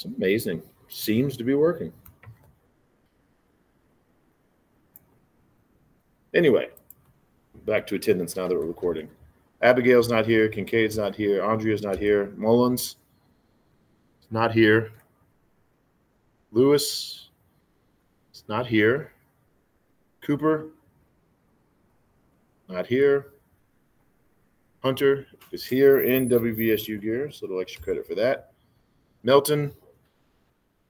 It's amazing. Seems to be working. Anyway, back to attendance now that we're recording. Abigail's not here. Kincaid's not here. Andrea's not here. Mullins not here. Lewis is not here. Cooper not here. Hunter is here in WVSU gear, so a little extra credit for that. Melton,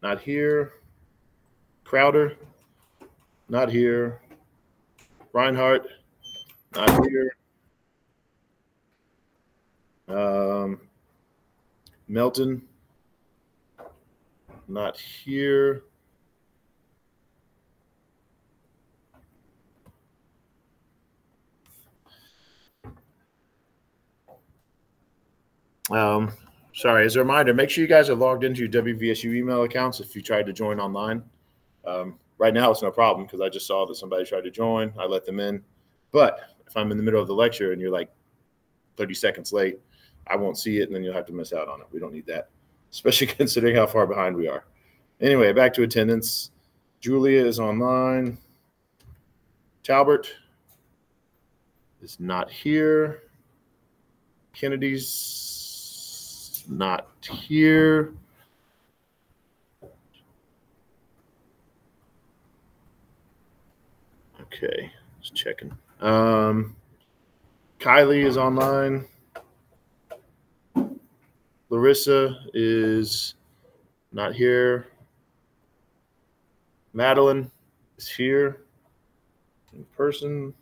not here. Crowder, not here. Reinhardt, not here. Um, Melton, not here. Um, sorry, as a reminder, make sure you guys are logged into your WVSU email accounts if you tried to join online. Um, right now, it's no problem because I just saw that somebody tried to join. I let them in. But if I'm in the middle of the lecture and you're like 30 seconds late, I won't see it and then you'll have to miss out on it. We don't need that, especially considering how far behind we are. Anyway, back to attendance. Julia is online. Talbert is not here. Kennedy's not here. Okay, just checking. Um, Kylie is online. Larissa is not here. Madeline is here in person.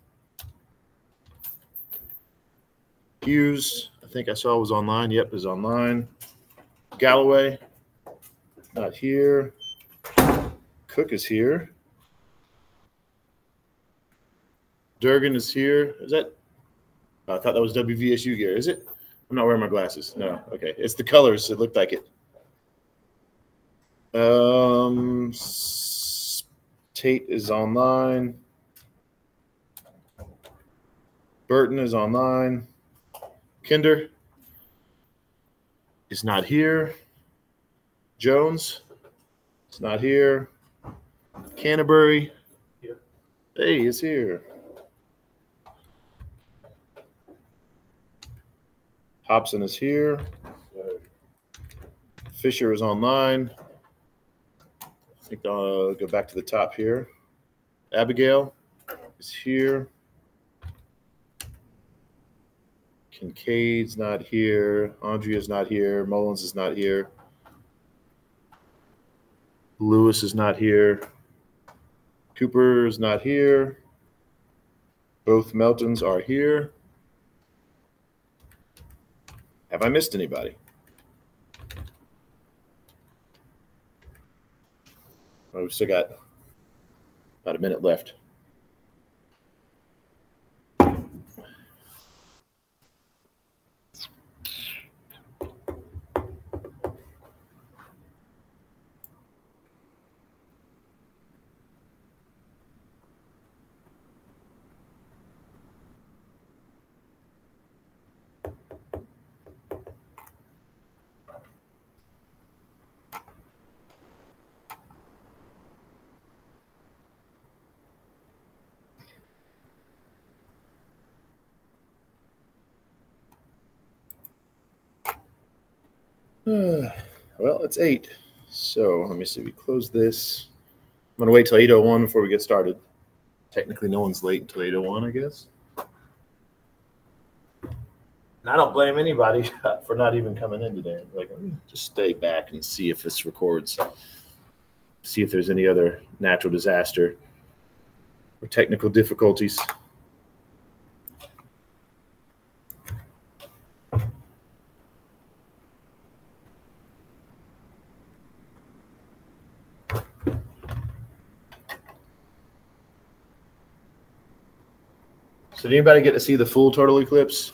Hughes I think I saw was online. Yep, is online. Galloway, not here. Cook is here. Durgan is here. Is that? Oh, I thought that was WVSU gear. Is it? I'm not wearing my glasses. No. Okay. It's the colors. It looked like it. Um, Tate is online. Burton is online. Kinder is not here. Jones is not here. Canterbury, hey, is here. Hobson is here. Fisher is online. I think I'll go back to the top here. Abigail is here. Kincaid's not here. Andrea's not here. Mullins is not here. Lewis is not here. Cooper is not here. Both Meltons are here. Have I missed anybody? Oh, we've still got about a minute left. Uh, well, it's eight. So let me see. We close this. I'm gonna wait till 8:01 before we get started. Technically, no one's late until 8:01, I guess. And I don't blame anybody for not even coming in today. Like, just stay back and see if this records. See if there's any other natural disaster or technical difficulties. Did anybody get to see the full total eclipse?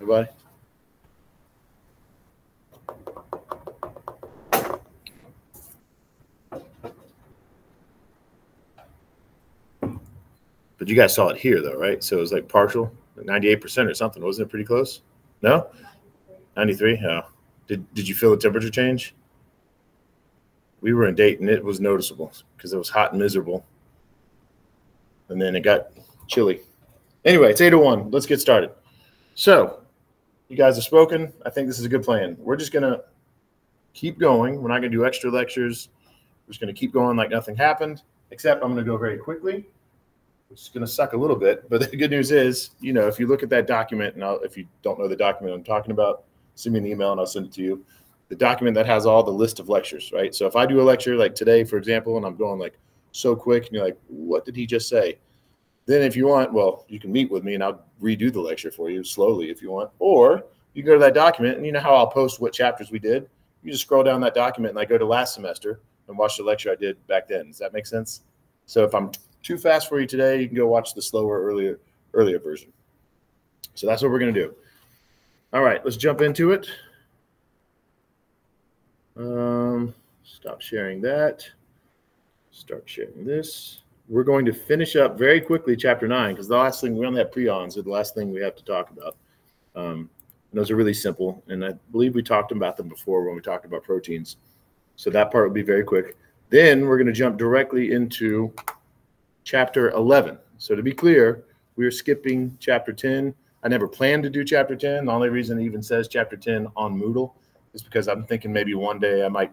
Everybody? But you guys saw it here, though, right? So it was like partial, like 98% or something. Wasn't it pretty close? No? 93? Yeah. Did, did you feel the temperature change? we were in Dayton. It was noticeable because it was hot and miserable. And then it got chilly. Anyway, it's 801. Let's get started. So, you guys have spoken. I think this is a good plan. We're just going to keep going. We're not going to do extra lectures. We're just going to keep going like nothing happened, except I'm going to go very quickly, which is going to suck a little bit. But the good news is, you know, if you look at that document, and I'll, if you don't know the document I'm talking about, send me an email and I'll send it to you. The document that has all the list of lectures, right? So if I do a lecture like today, for example, and I'm going like so quick, and you're like, what did he just say? Then, if you want, well, you can meet with me and I'll redo the lecture for you slowly if you want. Or you go to that document and you know how I'll post what chapters we did. You just scroll down that document and I go to last semester and watch the lecture I did back then. Does that make sense? So if I'm too fast for you today, you can go watch the slower earlier earlier version. So that's what we're going to do. All right, let's jump into it. Um, stop sharing that. Start sharing this we're going to finish up very quickly chapter nine because the last thing we only have prions are the last thing we have to talk about. Um, those are really simple, and I believe we talked about them before when we talked about proteins. So that part will be very quick. Then we're going to jump directly into chapter 11. So to be clear, we are skipping chapter 10. I never planned to do chapter 10. The only reason it even says chapter 10 on Moodle is because I'm thinking maybe one day I might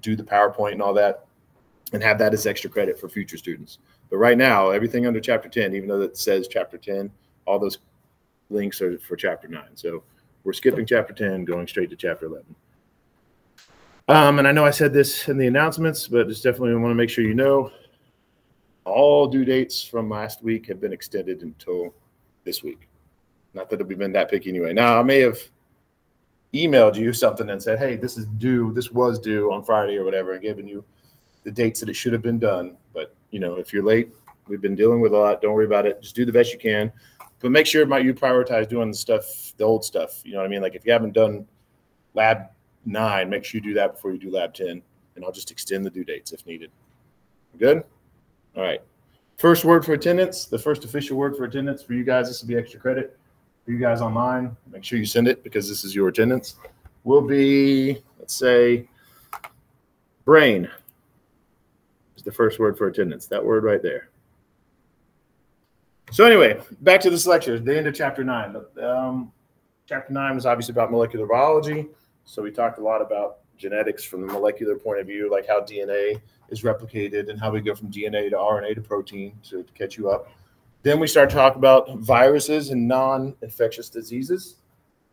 do the PowerPoint and all that and have that as extra credit for future students. But right now, everything under chapter 10, even though it says chapter 10, all those links are for chapter 9. So we're skipping chapter 10, going straight to chapter 11. Um, and I know I said this in the announcements, but just definitely want to make sure you know all due dates from last week have been extended until this week. Not that we've been that picky anyway. Now, I may have emailed you something and said, hey, this is due, this was due on Friday or whatever, and given you the dates that it should have been done. But you know, if you're late, we've been dealing with a lot. Don't worry about it. Just do the best you can. But make sure you prioritize doing the stuff, the old stuff. You know what I mean? Like if you haven't done lab nine, make sure you do that before you do lab 10. And I'll just extend the due dates if needed. Good? All right. First word for attendance, the first official word for attendance for you guys, this will be extra credit. For you guys online, make sure you send it because this is your attendance. Will be, let's say, brain is the first word for attendance. That word right there. So anyway, back to this lecture, the end of chapter nine. Um, chapter nine was obviously about molecular biology. So we talked a lot about genetics from the molecular point of view, like how DNA is replicated and how we go from DNA to RNA to protein to, to catch you up. Then we start to talk about viruses and non-infectious diseases.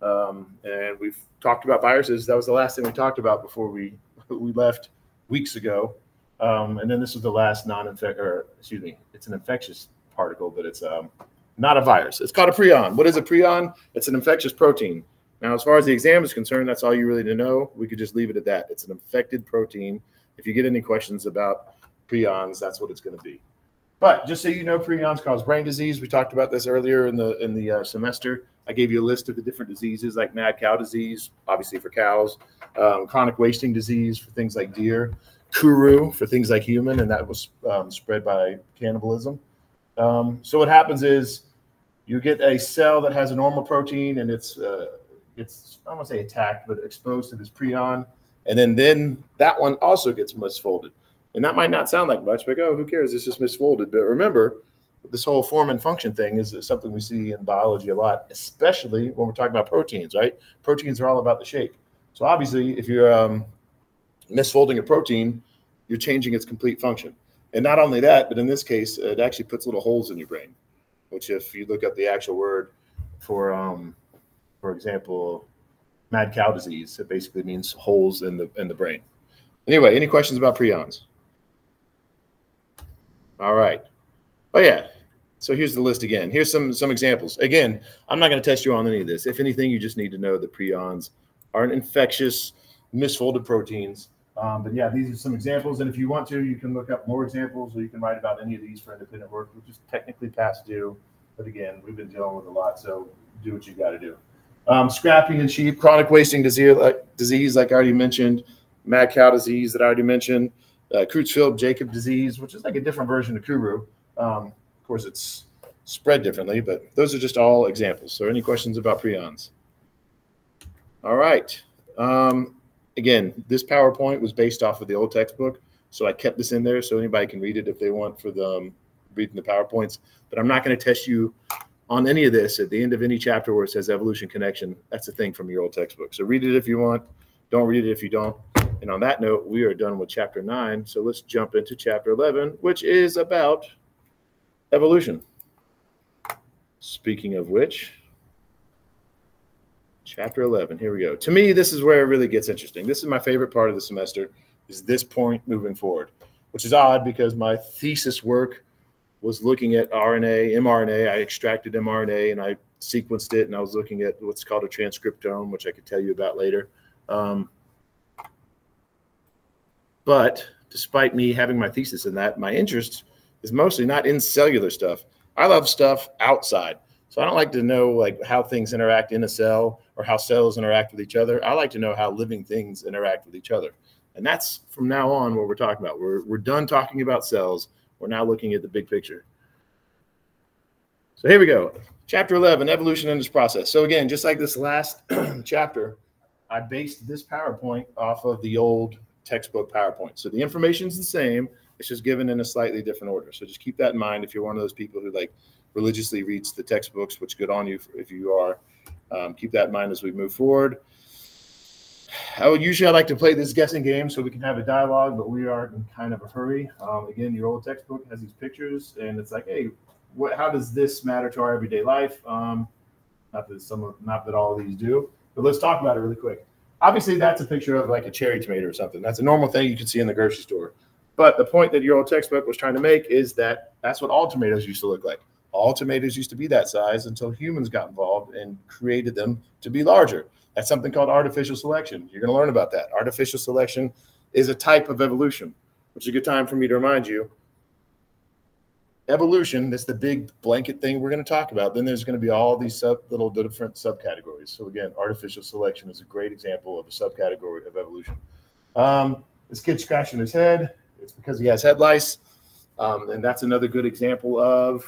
Um, and we've talked about viruses. That was the last thing we talked about before we we left weeks ago. Um, and then this is the last non-infect, or excuse me, it's an infectious particle, but it's um, not a virus. It's called a prion. What is a prion? It's an infectious protein. Now, as far as the exam is concerned, that's all you really need to know. We could just leave it at that. It's an infected protein. If you get any questions about prions, that's what it's going to be. But just so you know, prions cause brain disease. We talked about this earlier in the in the uh, semester. I gave you a list of the different diseases like mad cow disease, obviously for cows, um, chronic wasting disease for things like deer, kuru for things like human, and that was um, spread by cannibalism. Um, so what happens is you get a cell that has a normal protein, and it's uh, it's I don't want to say attacked, but exposed to this prion, and then then that one also gets misfolded. And that might not sound like much, like oh, who cares? It's just misfolded. But remember, this whole form and function thing is something we see in biology a lot, especially when we're talking about proteins. Right? Proteins are all about the shape. So obviously, if you're um, misfolding a protein, you're changing its complete function. And not only that, but in this case, it actually puts little holes in your brain, which if you look up the actual word for, um, for example, mad cow disease, it basically means holes in the in the brain. Anyway, any questions about prions? All right. Oh yeah. So here's the list again. Here's some some examples. Again, I'm not going to test you on any of this. If anything, you just need to know that prions are infectious misfolded proteins um, but yeah, these are some examples. And if you want to, you can look up more examples or you can write about any of these for independent work, which is technically past due. But again, we've been dealing with a lot. So do what you got to do. Um, scrapie in sheep, chronic wasting disease like, disease, like I already mentioned, mad cow disease that I already mentioned, uh, Creutzfeldt Jakob disease, which is like a different version of Kuru. Um, of course, it's spread differently, but those are just all examples. So any questions about prions? All right. Um, again, this PowerPoint was based off of the old textbook. So I kept this in there so anybody can read it if they want for the um, reading the PowerPoints. But I'm not going to test you on any of this at the end of any chapter where it says evolution connection. That's a thing from your old textbook. So read it if you want. Don't read it if you don't. And on that note, we are done with chapter nine. So let's jump into chapter 11, which is about evolution. Speaking of which, chapter 11, here we go. To me, this is where it really gets interesting. This is my favorite part of the semester is this point moving forward, which is odd because my thesis work was looking at RNA, mRNA. I extracted mRNA and I sequenced it, and I was looking at what's called a transcriptome, which I could tell you about later. Um, but despite me having my thesis in that, my interest is mostly not in cellular stuff. I love stuff outside. So I don't like to know like how things interact in a cell or how cells interact with each other. I like to know how living things interact with each other. And that's from now on what we're talking about. We're, we're done talking about cells. We're now looking at the big picture. So here we go. Chapter 11, evolution and its process. So again, just like this last chapter, I based this PowerPoint off of the old textbook PowerPoint. So the information is the same. It's just given in a slightly different order. So just keep that in mind if you're one of those people who like religiously reads the textbooks, which good on you if you are. Um, keep that in mind as we move forward. I would usually I like to play this guessing game so we can have a dialogue, but we are in kind of a hurry. Um, again, your old textbook has these pictures, and it's like, hey, what? How does this matter to our everyday life? Um, not that some, of, not that all of these do, but let's talk about it really quick. Obviously, that's a picture of like a cherry tomato or something. That's a normal thing you can see in the grocery store. But the point that your old textbook was trying to make is that that's what all tomatoes used to look like. All tomatoes used to be that size until humans got involved and created them to be larger. That's something called artificial selection. You're going to learn about that. Artificial selection is a type of evolution, which is a good time for me to remind you. Evolution, that's the big blanket thing we're going to talk about. Then there's going to be all these sub, little different subcategories. So again, artificial selection is a great example of a subcategory of evolution. Um, this kid scratching his head. It's because he has head lice. Um, and that's another good example of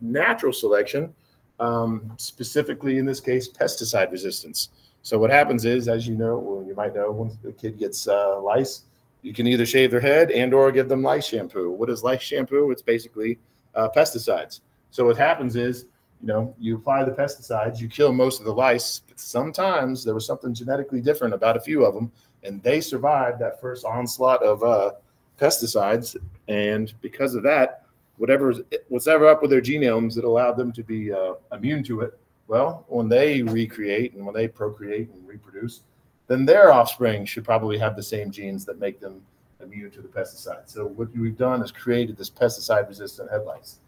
natural selection um, specifically in this case, pesticide resistance. So what happens is, as you know, well, you might know, when a kid gets uh, lice, you can either shave their head and or give them lice shampoo. What is lice shampoo? It's basically uh, pesticides. So what happens is, you know, you apply the pesticides, you kill most of the lice. But sometimes there was something genetically different about a few of them, and they survived that first onslaught of uh, pesticides. And because of that, whatever whatever up with their genomes that allowed them to be uh, immune to it. Well, when they recreate and when they procreate and reproduce, then their offspring should probably have the same genes that make them immune to the pesticide. So what we've done is created this pesticide-resistant head lice.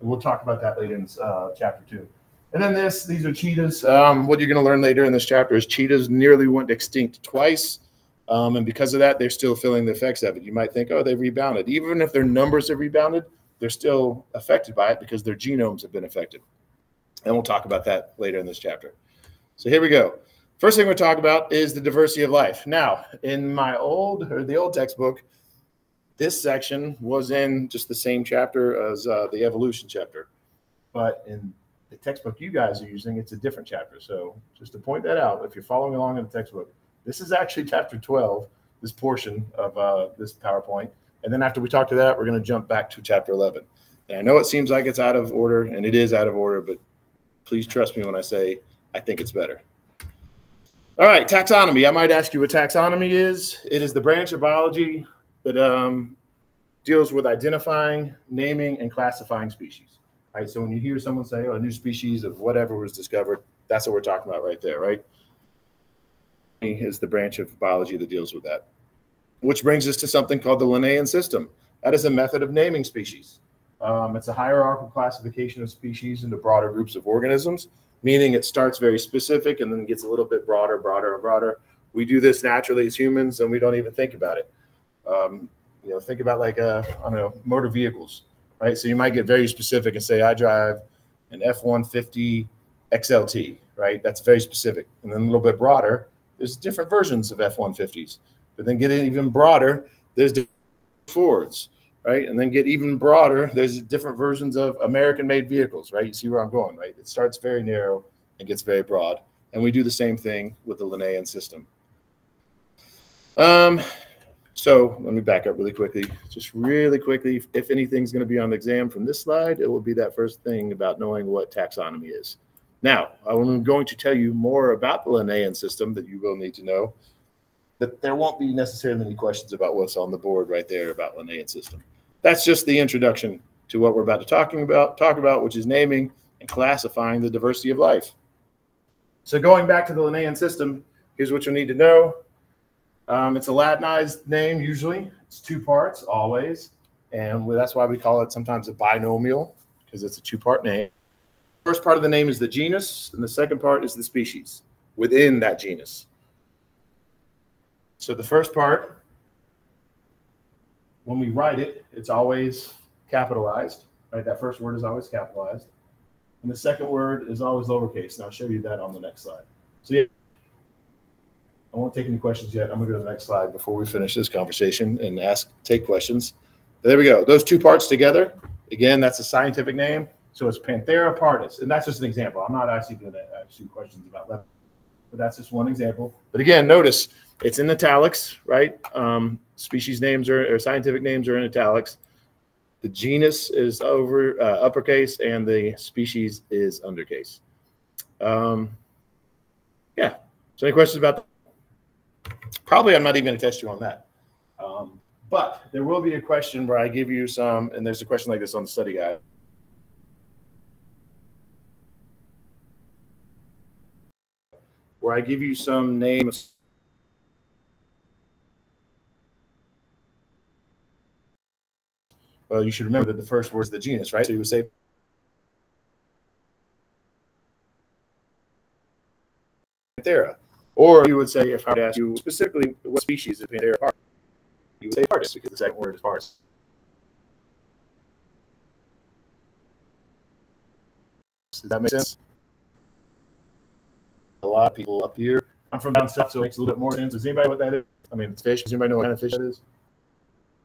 And we'll talk about that later in uh, chapter two. And then this, these are cheetahs. Um, what you're going to learn later in this chapter is cheetahs nearly went extinct twice. Um, and because of that, they're still feeling the effects of it. You might think, oh, they rebounded. Even if their numbers have rebounded, they're still affected by it because their genomes have been affected. And we'll talk about that later in this chapter. So here we go. First thing we're talking about is the diversity of life. Now, in my old or the old textbook, this section was in just the same chapter as uh, the evolution chapter, but in the textbook you guys are using, it's a different chapter. So just to point that out, if you're following along in the textbook, this is actually chapter 12, this portion of uh, this PowerPoint. And then after we talk to that, we're going to jump back to chapter 11. And I know it seems like it's out of order, and it is out of order, but please trust me when I say I think it's better. All right, taxonomy. I might ask you what taxonomy is. It is the branch of biology that um, deals with identifying, naming, and classifying species. Right. So when you hear someone say, "Oh, a new species of whatever was discovered," that's what we're talking about right there, right? Is the branch of biology that deals with that which brings us to something called the Linnaean system. That is a method of naming species. Um, it's a hierarchical classification of species into broader groups of organisms, meaning it starts very specific and then gets a little bit broader, broader, and broader. We do this naturally as humans, and we don't even think about it. Um, you know, think about like uh, I don't know motor vehicles, right? So you might get very specific and say, I drive an F-150 XLT, right? That's very specific. And then a little bit broader, there's different versions of F-150s. But then get even broader, there's Fords, right? And then get even broader, there's different versions of American-made vehicles, right? You see where I'm going, right? It starts very narrow and gets very broad. And we do the same thing with the Linnaean system. Um, so let me back up really quickly. Just really quickly, if anything's going to be on the exam from this slide, it will be that first thing about knowing what taxonomy is. Now, I'm going to tell you more about the Linnaean system that you will need to know, but there won't be necessarily any questions about what's on the board right there about Linnaean system. That's just the introduction to what we're about to talking about, talk about, which is naming and classifying the diversity of life. So going back to the Linnaean system, here's what you need to know. Um, it's a Latinized name usually. It's two parts always, and that's why we call it sometimes a binomial because it's a two-part name. First part of the name is the genus, and the second part is the species within that genus. So the first part, when we write it, it's always capitalized. Right, that first word is always capitalized, and the second word is always lowercase. And I'll show you that on the next slide. So yeah. I won't take any questions yet. I'm going to go to the next slide before we finish this conversation and ask, take questions. There we go. Those two parts together. Again, that's a scientific name. So it's Panthera pardus. And that's just an example. I'm not actually going to ask you questions about that, but that's just one example. But again, notice it's in italics, right? Um, species names are, or scientific names are in italics. The genus is over uh, uppercase and the species is undercase. Um, yeah. So any questions about that? Probably I'm not even going to test you on that. Um, but there will be a question where I give you some, and there's a question like this on the study guide. Where I give you some names. Well, you should remember that the first word is the genus, right? So you would say Panthera. Or you would say, if I would ask you specifically what species is Panthera pardus, you would say pardus because the second word is pardus. Does that make sense? A lot of people up here. I'm from down south, so it makes a little bit more sense. Does anybody know what that is? I mean, fish. Does anybody know what kind of fish that is?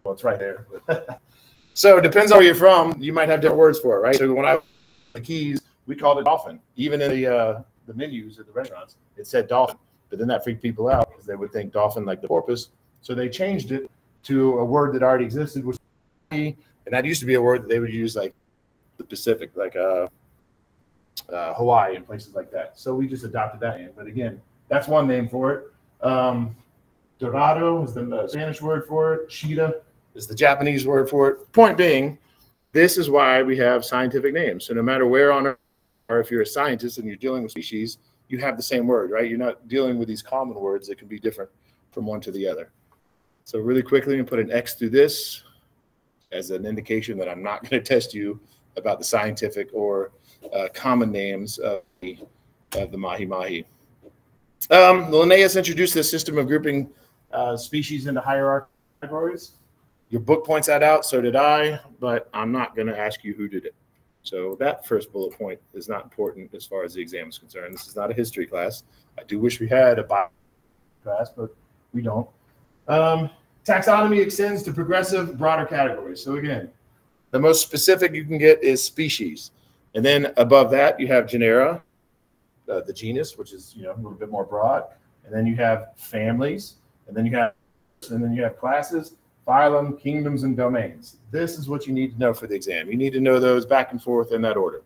Well, it's right there. so it depends on where you're from. You might have different words for it, right? So when I the keys, we called it dolphin. Even in the uh, the menus at the restaurants, it said dolphin. But then that freaked people out because they would think dolphin like the porpoise. So they changed it to a word that already existed, which and that used to be a word that they would use like the Pacific, like uh, uh, Hawaii and places like that. So we just adopted that name. But again, that's one name for it. Um, Dorado is the Spanish word for it. Cheetah is the Japanese word for it. Point being, this is why we have scientific names. So no matter where on earth, or if you're a scientist and you're dealing with species, you have the same word, right? You're not dealing with these common words that can be different from one to the other. So really quickly, I'm put an X through this as an indication that I'm not going to test you about the scientific or uh, common names of the, of the mahi-mahi. Um, Linnaeus introduced this system of grouping uh, species into hierarchical categories. Your book points that out, so did I, but I'm not going to ask you who did it. So that first bullet point is not important as far as the exam is concerned. This is not a history class. I do wish we had a bio class, but we don't. Um, taxonomy extends to progressive, broader categories. So again, the most specific you can get is species. And then above that, you have genera, uh, the genus, which is you know a little bit more broad. And then you have families, and then you have and then you have classes, phylum, kingdoms, and domains. This is what you need to know for the exam. You need to know those back and forth in that order.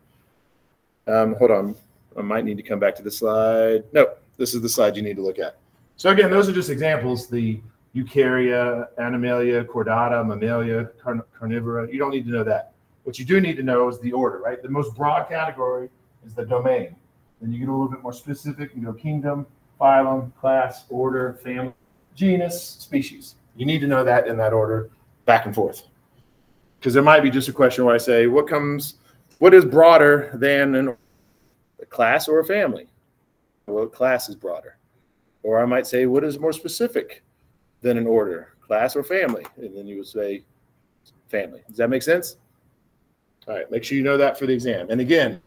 Um, hold on. I might need to come back to the slide. No, this is the slide you need to look at. So again, those are just examples. The Eukarya, Animalia, Chordata, Mammalia, carn Carnivora. You don't need to know that. What you do need to know is the order, right? The most broad category is the domain. Then you get a little bit more specific. You go kingdom, phylum, class, order, family, genus, species. You need to know that in that order, back and forth. Because there might be just a question where I say, what comes, what is broader than an, a class or a family? Well, class is broader. Or I might say, what is more specific than an order, class or family? And then you would say, family. Does that make sense? All right, make sure you know that for the exam. And again,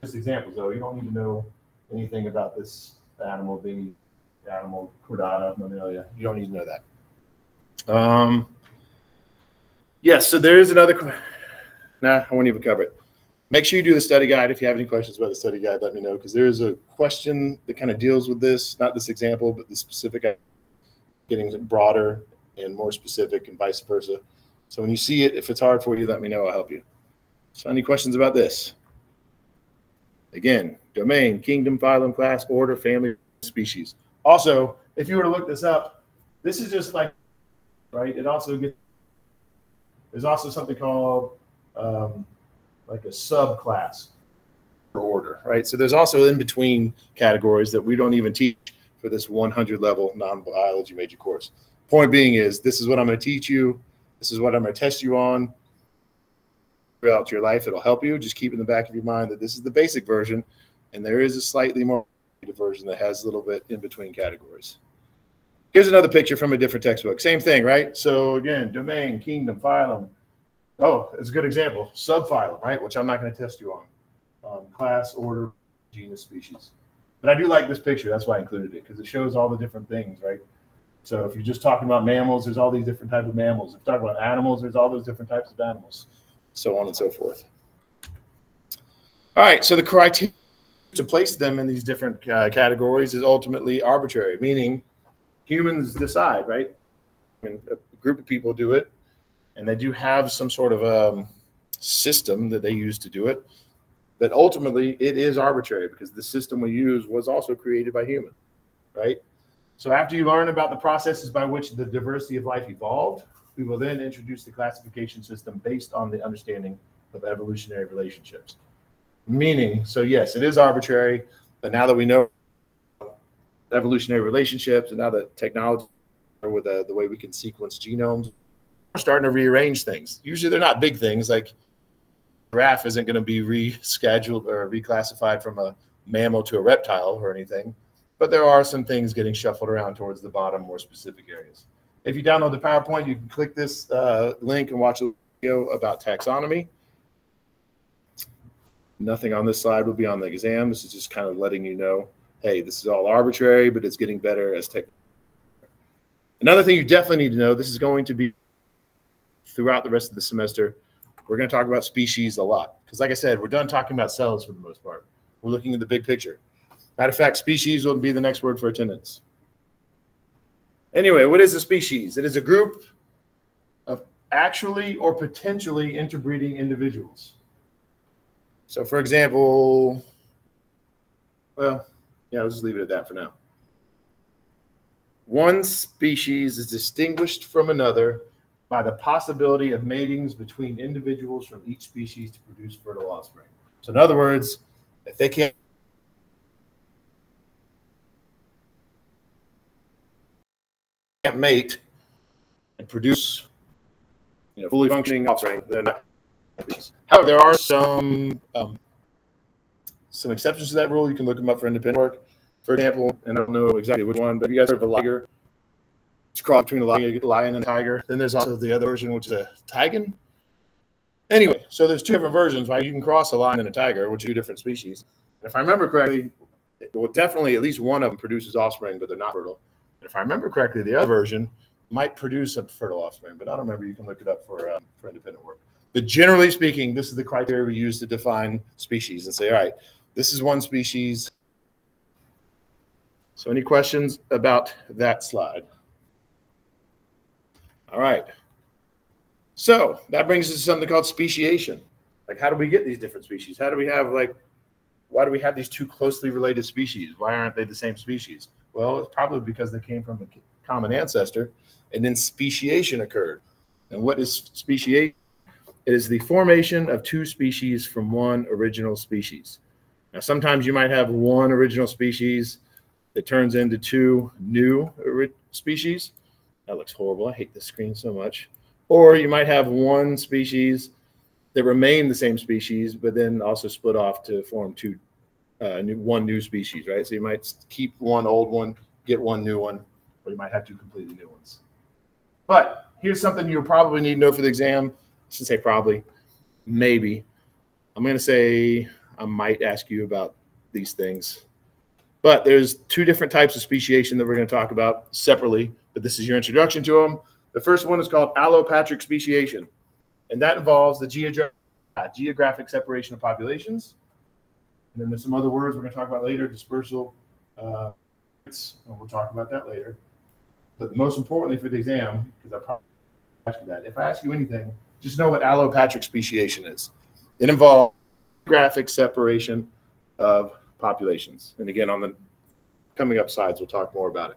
just examples though, you don't need to know anything about this animal being animal, chordata, mammalia. You don't need to know that. Um, yes, so there is another. Nah, I won't even cover it. Make sure you do the study guide. If you have any questions about the study guide, let me know because there is a question that kind of deals with this, not this example, but the specific. getting broader and more specific and vice versa. So when you see it, if it's hard for you, let me know. I'll help you. So any questions about this? Again, domain, kingdom, phylum, class, order, family, species. Also, if you were to look this up, this is just like, right? It also gets, there's also something called um, like a subclass order, right? So there's also in between categories that we don't even teach for this 100 level non-biology major course. Point being is this is what I'm going to teach you. This is what I'm going to test you on throughout your life. It'll help you. Just keep in the back of your mind that this is the basic version, and there is a slightly more version that has a little bit in between categories. Here's another picture from a different textbook. Same thing, right? So again, domain, kingdom, phylum. Oh, it's a good example. Subphylum, right? Which I'm not going to test you on. Um, class, order, genus, species. But I do like this picture. That's why I included it because it shows all the different things, right? So if you're just talking about mammals, there's all these different types of mammals. If you're talking about animals, there's all those different types of animals, so on and so forth. All right, so the criteria to place them in these different uh, categories is ultimately arbitrary, meaning humans decide, right? I mean, a group of people do it, and they do have some sort of um, system that they use to do it. But ultimately, it is arbitrary because the system we use was also created by human, right? So after you learn about the processes by which the diversity of life evolved, we will then introduce the classification system based on the understanding of evolutionary relationships. Meaning, so yes, it is arbitrary, but now that we know evolutionary relationships and now that technology with the, the way we can sequence genomes, we're starting to rearrange things. Usually they're not big things like giraffe isn't going to be rescheduled or reclassified from a mammal to a reptile or anything but there are some things getting shuffled around towards the bottom, more specific areas. If you download the PowerPoint, you can click this uh, link and watch a video about taxonomy. Nothing on this slide will be on the exam. This is just kind of letting you know, hey, this is all arbitrary, but it's getting better as tech. Another thing you definitely need to know, this is going to be throughout the rest of the semester. We're going to talk about species a lot. Because like I said, we're done talking about cells for the most part. We're looking at the big picture. Matter of fact, species will be the next word for attendance. Anyway, what is a species? It is a group of actually or potentially interbreeding individuals. So, for example, well, yeah, let's just leave it at that for now. One species is distinguished from another by the possibility of matings between individuals from each species to produce fertile offspring. So, in other words, if they can't mate and produce you know, fully functioning offspring, then however, there are some um, some exceptions to that rule. You can look them up for independent work. For example, and I don't know exactly which one, but you guys of a liger. It's cross between a lion and a tiger. Then there's also the other version, which is a tigon. Anyway, so there's two different versions, right? You can cross a lion and a tiger, which are two different species. And if I remember correctly, well, definitely at least one of them produces offspring, but they're not fertile And if I remember correctly, the other version might produce a fertile offspring, but I don't remember. You can look it up for um, for independent work. But generally speaking, this is the criteria we use to define species and say, all right, this is one species. So, any questions about that slide? All right. So that brings us to something called speciation. Like, how do we get these different species? How do we have like, why do we have these two closely related species? Why aren't they the same species? Well, it's probably because they came from a common ancestor, and then speciation occurred. And what is speciation? It is the formation of two species from one original species. Now, sometimes you might have one original species that turns into two new species. That looks horrible. I hate this screen so much. Or you might have one species that remain the same species, but then also split off to form two uh, new, one new species, right? So you might keep one old one, get one new one, or you might have two completely new ones. But here's something you'll probably need to know for the exam. I should say probably, maybe. I'm going to say I might ask you about these things. But there's two different types of speciation that we're going to talk about separately, but this is your introduction to them. The first one is called allopatric speciation, and that involves the geogra geographic separation of populations and then there's some other words we're going to talk about later, dispersal. Uh, we'll talk about that later. But most importantly for the exam, because I probably ask you that, if I ask you anything, just know what allopatric speciation is. It involves graphic separation of populations. And again, on the coming up slides, we'll talk more about it.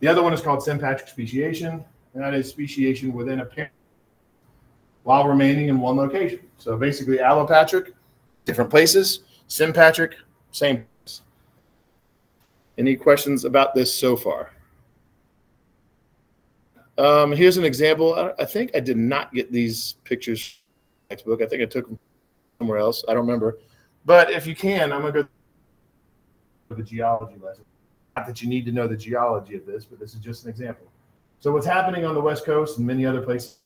The other one is called sympatric speciation, and that is speciation within a parent while remaining in one location. So basically, allopatric, different places, sympatric, same. Any questions about this so far? Um, here's an example. I, I, think I did not get these pictures textbook. I think I took them somewhere else. I don't remember. But if you can, I'm going to go to the geology lesson. Not that you need to know the geology of this, but this is just an example. So what's happening on the West Coast and many other places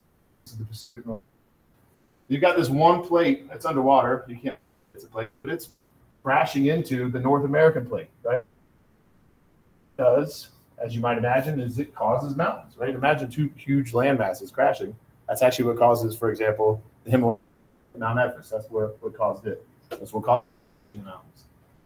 the Pacific You've got this one plate that's underwater. You can't, it's a plate, but it's crashing into the North American plate, right? Does as you might imagine, is it causes mountains, right? Imagine two huge land masses crashing. That's actually what causes, for example, the Himalaya, Mount Everest. That's what, what caused it. That's what caused the mountains.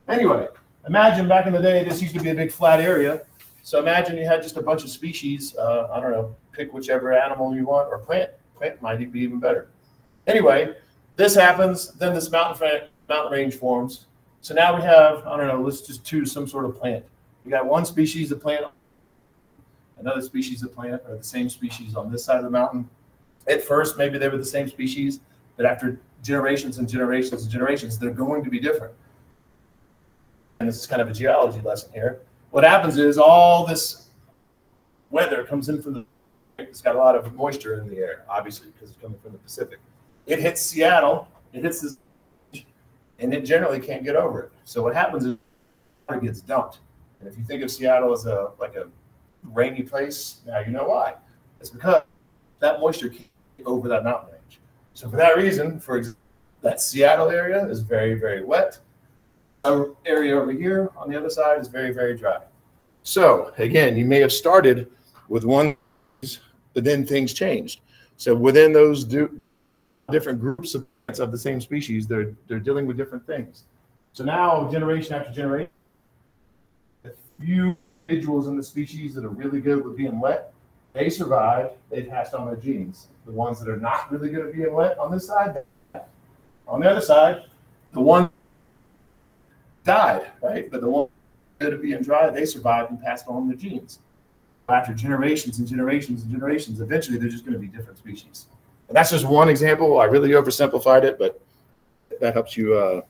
Anyway, imagine back in the day, this used to be a big flat area. So imagine you had just a bunch of species. Uh, I don't know, pick whichever animal you want, or plant. Plant might be even better. Anyway, this happens. Then this mountain mountain range forms. So now we have I don't know. Let's just choose some sort of plant. We got one species of plant another species of plant or the same species on this side of the mountain. At first, maybe they were the same species, but after generations and generations and generations, they're going to be different. And this is kind of a geology lesson here. What happens is all this weather comes in from the it's got a lot of moisture in the air, obviously, because it's coming from the Pacific. It hits Seattle, it hits this, and it generally can't get over it. So what happens is it gets dumped. And if you think of Seattle as a like a rainy place. Now you know why. It's because that moisture can't over that mountain range. So for that reason, for example, that Seattle area is very, very wet. Our area over here on the other side is very, very dry. So again, you may have started with one, but then things changed. So within those different groups of of the same species, they're they're dealing with different things. So now, generation after generation, few individuals in the species that are really good with being wet, they survive. They passed on their genes. The ones that are not really good at being wet on this side, on the other side, the one died, right? But the one good at being dry, they survived and passed on their genes. After generations and generations and generations, eventually they're just going to be different species. And that's just one example. I really oversimplified it, but that helps you uh,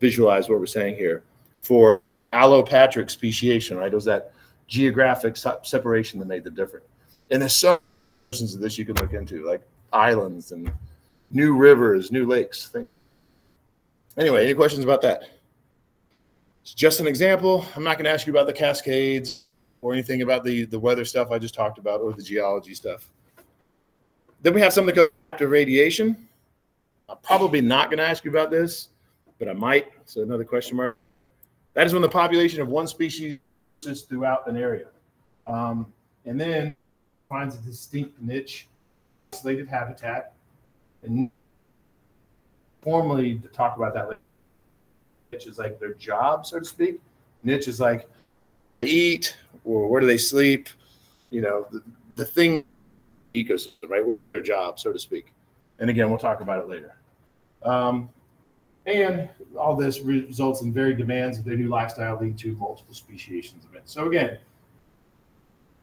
visualize what we're saying here. For allopatric speciation, right? It was that geographic separation that made the difference. And there's so of this you can look into, like islands and new rivers, new lakes. Anyway, any questions about that? It's just an example. I'm not going to ask you about the Cascades or anything about the, the weather stuff I just talked about or the geology stuff. Then we have something called radiation. I'm probably not going to ask you about this, but I might. So another question mark. That is when the population of one species is throughout an area. Um, and then finds a distinct niche, isolated habitat. And formally to talk about that niche is like their job, so to speak. Niche is like eat or where do they sleep, you know, the, the thing ecosystem, right? Their job, so to speak. And again, we'll talk about it later. Um, and all this results in varied demands of their new lifestyle lead to multiple speciations events. So again,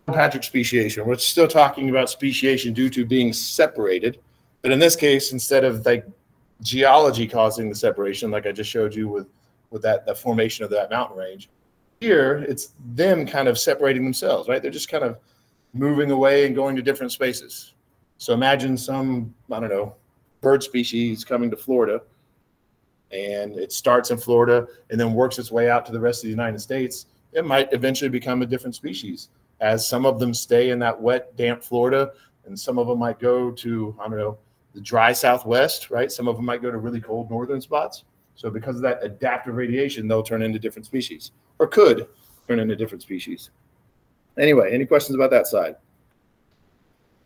Patrick speciation, we're still talking about speciation due to being separated. But in this case, instead of like geology causing the separation, like I just showed you with, with that, that formation of that mountain range, here it's them kind of separating themselves, right? They're just kind of moving away and going to different spaces. So imagine some, I don't know, bird species coming to Florida and it starts in Florida and then works its way out to the rest of the United States, it might eventually become a different species. As some of them stay in that wet, damp Florida, and some of them might go to, I don't know, the dry Southwest, right? Some of them might go to really cold northern spots. So, because of that adaptive radiation, they'll turn into different species or could turn into different species. Anyway, any questions about that side?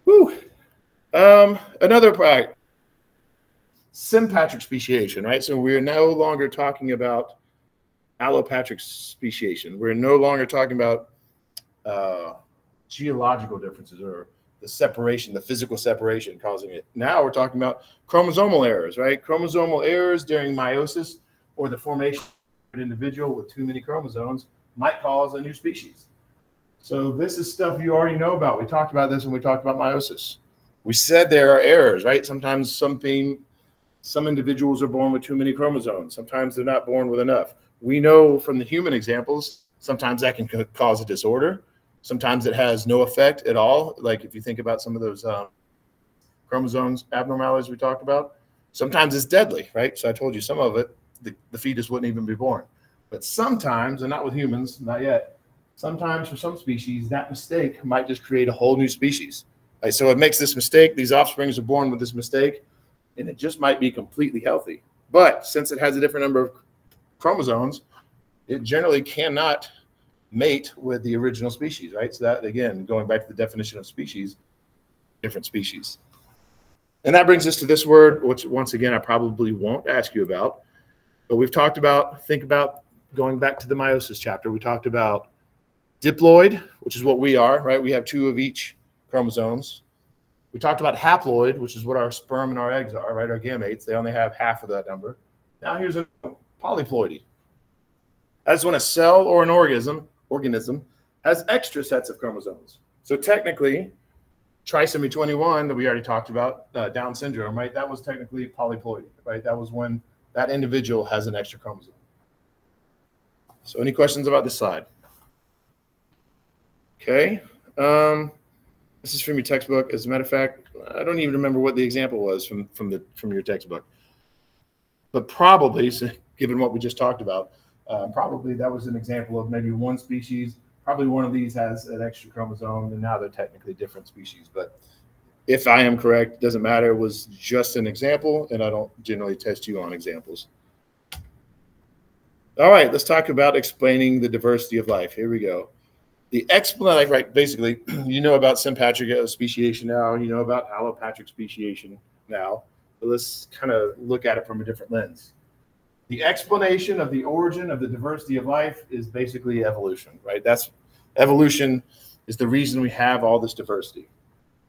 Whew. Um, another sympatric speciation, right? So we're no longer talking about allopatric speciation. We're no longer talking about uh, geological differences or the separation, the physical separation causing it. Now we're talking about chromosomal errors, right? Chromosomal errors during meiosis or the formation of an individual with too many chromosomes might cause a new species. So this is stuff you already know about. We talked about this when we talked about meiosis. We said there are errors, right? Sometimes something, some individuals are born with too many chromosomes. Sometimes they're not born with enough. We know from the human examples, sometimes that can cause a disorder. Sometimes it has no effect at all. Like if you think about some of those um, chromosomes abnormalities we talked about, sometimes it's deadly, right? So I told you some of it, the, the fetus wouldn't even be born. But sometimes, and not with humans, not yet, sometimes for some species, that mistake might just create a whole new species. Right? So it makes this mistake. These offsprings are born with this mistake, and it just might be completely healthy. But since it has a different number of chromosomes, it generally cannot mate with the original species, right? So that again, going back to the definition of species, different species. And that brings us to this word, which once again I probably won't ask you about, but we've talked about, think about going back to the meiosis chapter, we talked about diploid, which is what we are, right? We have two of each chromosomes. We talked about haploid, which is what our sperm and our eggs are, right? Our gametes, they only have half of that number. Now here's a polyploidy. That's when a cell or an organism organism has extra sets of chromosomes. So technically, trisomy 21 that we already talked about, uh, Down syndrome, right? That was technically polyploidy, right? That was when that individual has an extra chromosome. So any questions about this slide? Okay. Um, this is from your textbook. As a matter of fact, I don't even remember what the example was from from the from your textbook. But probably, given what we just talked about, uh, probably that was an example of maybe one species. Probably one of these has an extra chromosome, and now they're technically different species. But if I am correct, doesn't matter. It was just an example, and I don't generally test you on examples. All right, let's talk about explaining the diversity of life. Here we go the explanation, right? Basically, you know about sympatric speciation now. You know about allopatric speciation now. But let's kind of look at it from a different lens. The explanation of the origin of the diversity of life is basically evolution, right? That's evolution is the reason we have all this diversity.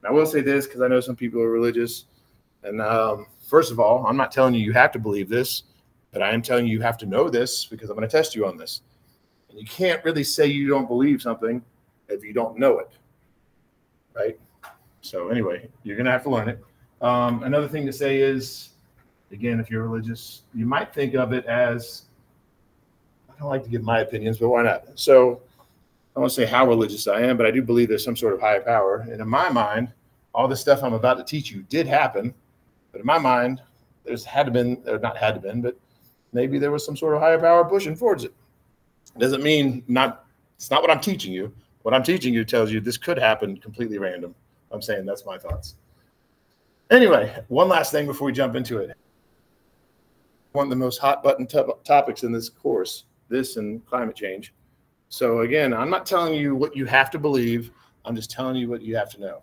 And I will say this because I know some people are religious. And um, first of all, I'm not telling you you have to believe this, but I am telling you you have to know this because I'm going to test you on this. You can't really say you don't believe something if you don't know it, right? So anyway, you're gonna have to learn it. Um, another thing to say is, again, if you're religious, you might think of it as I don't like to give my opinions, but why not? So I won't say how religious I am, but I do believe there's some sort of higher power. And in my mind, all the stuff I'm about to teach you did happen, but in my mind, there's had to been, or not had to been, but maybe there was some sort of higher power pushing towards it. Doesn't mean not. It's not what I'm teaching you. What I'm teaching you tells you this could happen completely random. I'm saying that's my thoughts. Anyway, one last thing before we jump into it. One of the most hot button topics in this course, this and climate change. So again, I'm not telling you what you have to believe. I'm just telling you what you have to know.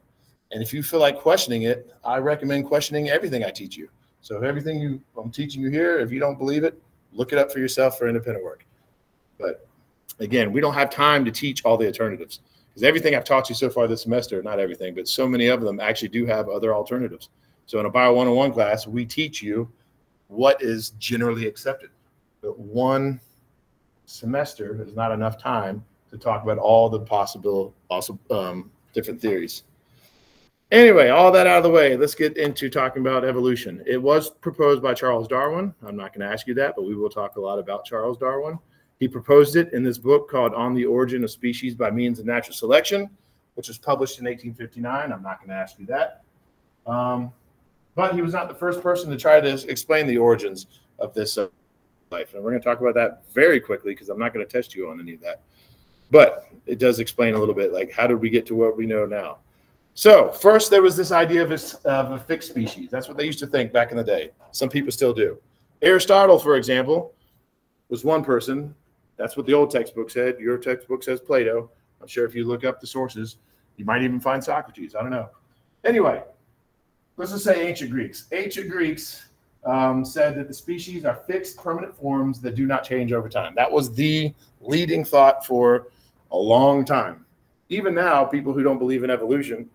And if you feel like questioning it, I recommend questioning everything I teach you. So if everything you I'm teaching you here, if you don't believe it, look it up for yourself for independent work. But again, we don't have time to teach all the alternatives because everything I've taught you so far this semester, not everything, but so many of them actually do have other alternatives. So in a Bio 101 class, we teach you what is generally accepted. But one semester is not enough time to talk about all the possible, also um, different theories. Anyway, all that out of the way, let's get into talking about evolution. It was proposed by Charles Darwin. I'm not going to ask you that, but we will talk a lot about Charles Darwin. He proposed it in this book called On the Origin of Species by Means of Natural Selection, which was published in 1859. I'm not going to ask you that. Um, but he was not the first person to try to explain the origins of this uh, life. And we're going to talk about that very quickly because I'm not going to test you on any of that. But it does explain a little bit like how did we get to what we know now? So, first, there was this idea of a, of a fixed species. That's what they used to think back in the day. Some people still do. Aristotle, for example, was one person that's what the old textbook said. Your textbook says Plato. I'm sure if you look up the sources, you might even find Socrates. I don't know. Anyway, let's just say ancient Greeks. Ancient Greeks um, said that the species are fixed permanent forms that do not change over time. That was the leading thought for a long time. even now, people who don't believe in evolution,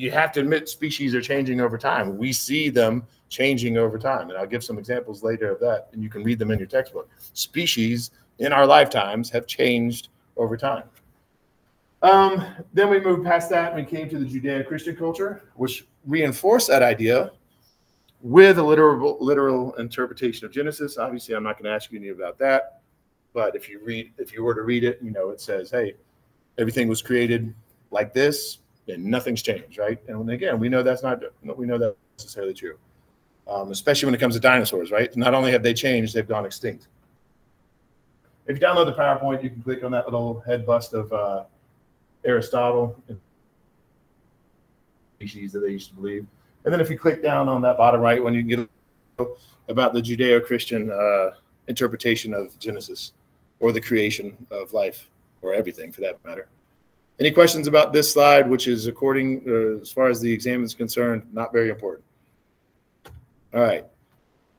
you have to admit species are changing over time. We see them changing over time. And I'll give some examples later of that, and you can read them in your textbook. Species in our lifetimes have changed over time. Um, then we moved past that and we came to the Judeo Christian culture, which reinforced that idea with a literal, literal interpretation of Genesis. Obviously, I'm not going to ask you any about that. But if you read, if you were to read it, you know, it says, hey, everything was created like this and nothing's changed, right? And again, we know that's not, we know that's necessarily true, um, especially when it comes to dinosaurs, right? Not only have they changed, they've gone extinct. If you download the PowerPoint, you can click on that little head bust of uh, Aristotle and species that they used to believe. And then if you click down on that bottom right one, you can get about the Judeo-Christian uh, interpretation of Genesis or the creation of life or everything for that matter. Any questions about this slide, which is according, uh, as far as the exam is concerned, not very important. All right.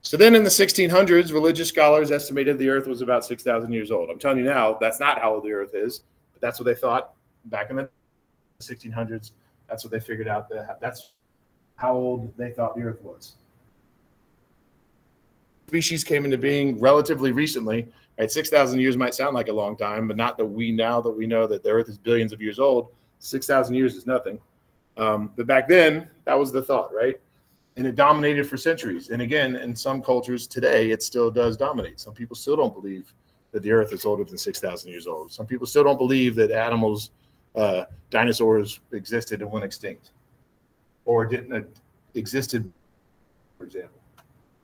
So then in the 1600s, religious scholars estimated the earth was about 6,000 years old. I'm telling you now, that's not how old the earth is, but that's what they thought back in the 1600s. That's what they figured out. That that's how old they thought the earth was. Species came into being relatively recently. Right, 6,000 years might sound like a long time, but not that we now that we know that the earth is billions of years old. 6,000 years is nothing. Um, but back then, that was the thought, right? and it dominated for centuries. And again, in some cultures today, it still does dominate. Some people still don't believe that the earth is older than 6,000 years old. Some people still don't believe that animals, uh, dinosaurs existed and went extinct or didn't uh, existed, for example.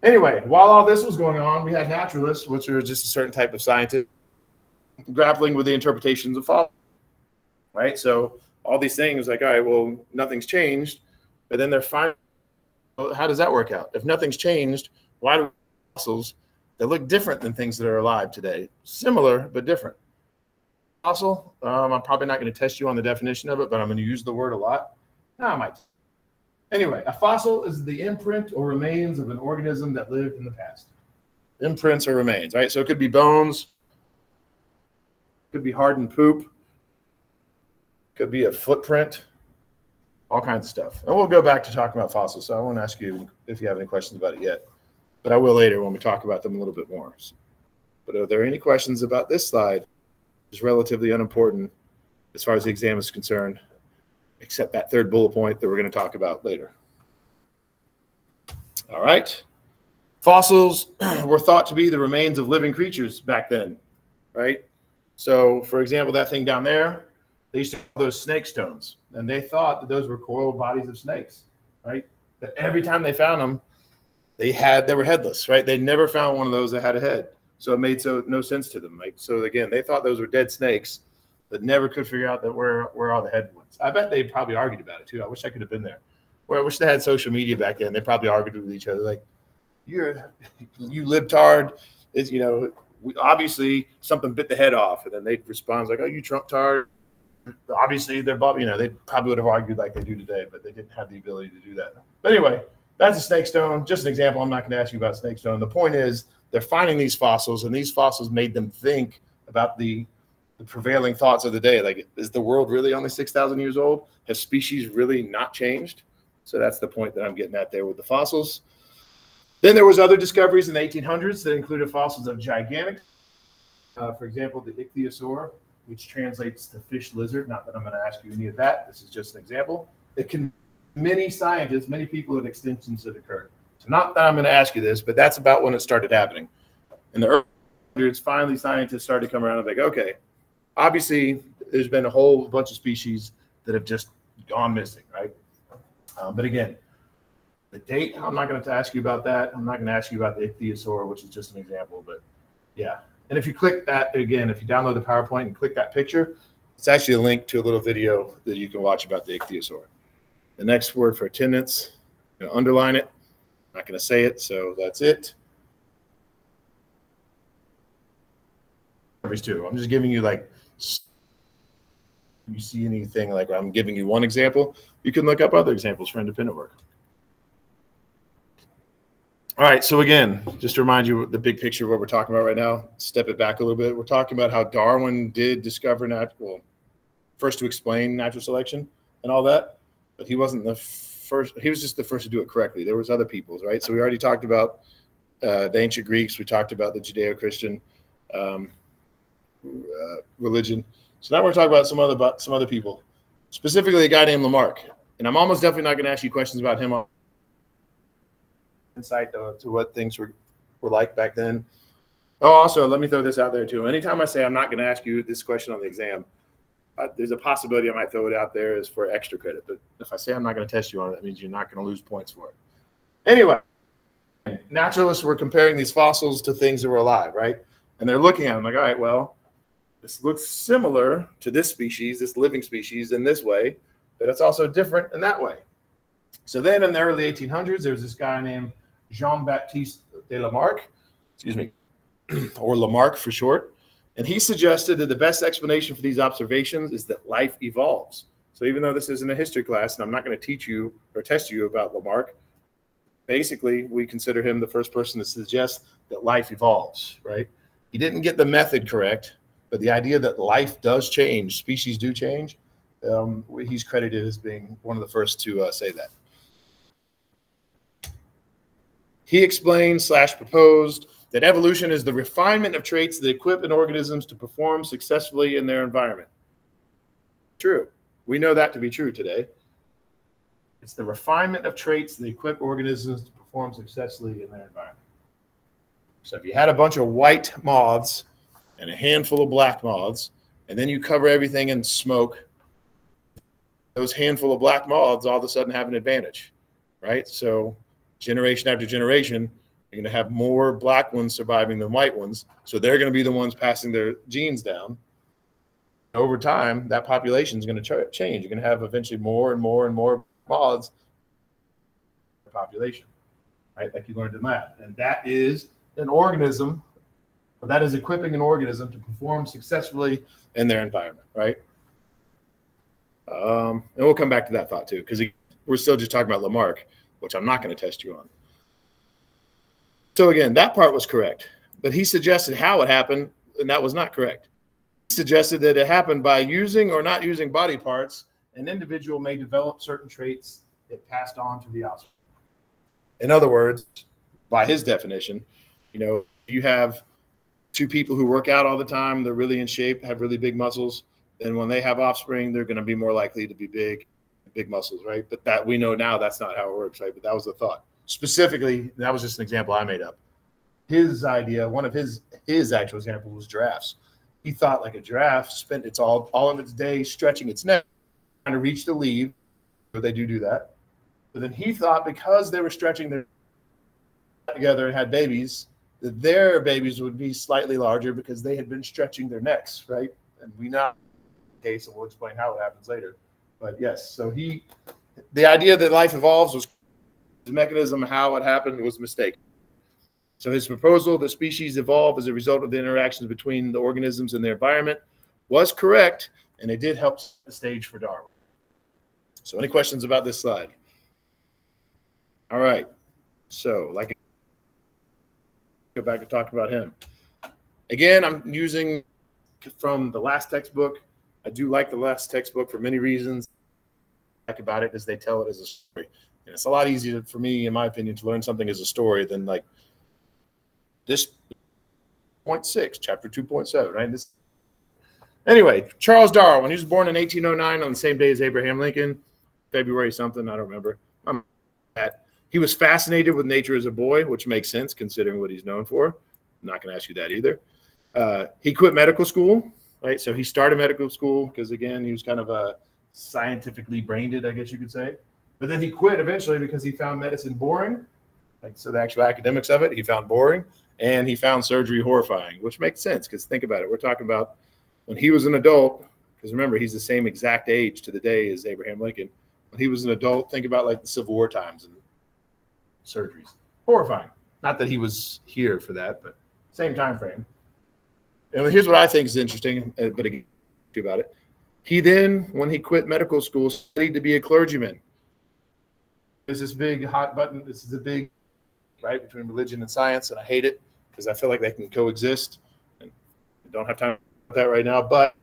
Anyway, while all this was going on, we had naturalists, which are just a certain type of scientist, grappling with the interpretations of fossils, right? So all these things like, all right, well, nothing's changed, but then they're finally how does that work out? If nothing's changed, why do fossils that look different than things that are alive today? Similar, but different. Fossil, um, I'm probably not going to test you on the definition of it, but I'm going to use the word a lot. No, I might. Anyway, a fossil is the imprint or remains of an organism that lived in the past. Imprints or remains, right? So it could be bones, could be hardened poop, could be a footprint, all kinds of stuff. And we'll go back to talking about fossils. So I won't ask you if you have any questions about it yet, but I will later when we talk about them a little bit more. But are there any questions about this slide? It's relatively unimportant as far as the exam is concerned, except that third bullet point that we're going to talk about later. All right. Fossils were thought to be the remains of living creatures back then, right? So, for example, that thing down there, they used to call those snake stones, and they thought that those were coiled bodies of snakes, right? That every time they found them, they had they were headless, right? They never found one of those that had a head, so it made so no sense to them. Like so, again, they thought those were dead snakes, but never could figure out that where where all the head ones. I bet they probably argued about it too. I wish I could have been there. Well, I wish they had social media back then. They probably argued with each other, like, "You're you libtard." Is you know, we, obviously something bit the head off, and then they'd respond like, "Oh, you Trump tard." obviously they're you know they probably would have argued like they do today, but they didn't have the ability to do that. But anyway, that's a snake stone. Just an example. I'm not going to ask you about snake stone. The point is they're finding these fossils, and these fossils made them think about the the prevailing thoughts of the day. Like, is the world really only six thousand years old? Have species really not changed? So that's the point that I'm getting at there with the fossils. Then there was other discoveries in the 1800s that included fossils of gigantic, uh, for example, the ichthyosaur, which translates to fish lizard. Not that I'm going to ask you any of that. This is just an example. It can many scientists, many people have extinctions that occurred. So not that I'm going to ask you this, but that's about when it started happening. In the early years, finally scientists started to come around and like, okay, obviously there's been a whole bunch of species that have just gone missing, right? Um, but again, the date, I'm not going to ask you about that. I'm not going to ask you about the ichthyosaur, which is just an example, but yeah, and if you click that again, if you download the PowerPoint and click that picture, it's actually a link to a little video that you can watch about the ichthyosaur. The next word for attendance, you know, underline it. I'm not going to say it, so that's it. Two. I'm just giving you like, you see anything like I'm giving you one example, you can look up other examples for independent work. All right. So again, just to remind you the big picture of what we're talking about right now, step it back a little bit. We're talking about how Darwin did discover natural. first to explain natural selection and all that, but he wasn't the first. He was just the first to do it correctly. There was other peoples, right? So we already talked about uh, the ancient Greeks. We talked about the Judeo-Christian um, uh, religion. So now we're talking about some other about some other people, specifically a guy named Lamarck. And I'm almost definitely not going to ask you questions about him. On insight to, to what things were, were like back then. Oh, also, let me throw this out there too. Anytime I say I'm not going to ask you this question on the exam, uh, there's a possibility I might throw it out there as for extra credit. But if I say I'm not going to test you on it, that means you're not going to lose points for it. Anyway, naturalists were comparing these fossils to things that were alive, right? And they're looking at them like, all right, well, this looks similar to this species, this living species in this way, but it's also different in that way. So then in the early 1800s, there's this guy named Jean-Baptiste de Lamarck, excuse me, or Lamarck for short. And he suggested that the best explanation for these observations is that life evolves. So even though this isn't a history class, and I'm not going to teach you or test you about Lamarck, basically we consider him the first person to suggest that life evolves, right? He didn't get the method correct, but the idea that life does change, species do change, um, he's credited as being one of the first to uh, say that. He explained slash proposed that evolution is the refinement of traits that equip an organisms to perform successfully in their environment. True. We know that to be true today. It's the refinement of traits that equip organisms to perform successfully in their environment. So if you had a bunch of white moths and a handful of black moths, and then you cover everything in smoke, those handful of black moths all of a sudden have an advantage, right? So generation after generation, you're going to have more black ones surviving than white ones. So they're going to be the ones passing their genes down. Over time, that population is going to change. You're going to have eventually more and more and more moths population, right? Like you learned in math. And that is an organism, that is equipping an organism to perform successfully in their environment, right? Um, and we'll come back to that thought too, because we're still just talking about Lamarck, which I'm not going to test you on. So again, that part was correct, but he suggested how it happened, and that was not correct. He suggested that it happened by using or not using body parts. An individual may develop certain traits that passed on to the offspring. In other words, by his definition, you know, you have two people who work out all the time, they're really in shape, have really big muscles, and when they have offspring, they're going to be more likely to be big, big muscles, right? But that we know now that's not how it works, right? But that was the thought specifically, that was just an example I made up. His idea, one of his his actual example was giraffes. He thought like a giraffe spent its all all of its day stretching its neck trying to reach the leaf, but they do do that. But then he thought because they were stretching their together and had babies, their babies would be slightly larger because they had been stretching their necks, right? And we know case, and we'll explain how it happens later. But yes, so he, the idea that life evolves was the mechanism how it happened was mistaken. So his proposal that species evolve as a result of the interactions between the organisms and their environment was correct, and it did help the stage for Darwin. So any questions about this slide? All right. So like go back and talk about him. Again, I'm using from the last textbook. I do like the last textbook for many reasons. Like about it is they tell it as a story. And it's a lot easier for me, in my opinion, to learn something as a story than like this point six, chapter 2.7, right? This anyway, Charles Darwin, he was born in 1809 on the same day as Abraham Lincoln, February something, I don't remember. I'm he was fascinated with nature as a boy, which makes sense considering what he's known for. I'm not going to ask you that either. Uh, he quit medical school, right? So he started medical school because, again, he was kind of a scientifically brained, I guess you could say. But then he quit eventually because he found medicine boring. Like so, the actual academics of it, he found boring, and he found surgery horrifying, which makes sense because think about it. We're talking about when he was an adult. Because remember, he's the same exact age to the day as Abraham Lincoln. When he was an adult, think about like the Civil War times and surgeries. Horrifying. Not that he was here for that, but same time frame. And here's what I think is interesting, uh, but again, about it. He then, when he quit medical school, studied to be a clergyman. There's this big hot button. This is a big right between religion and science, and I hate it because I feel like they can coexist. And I don't have time for that right now. But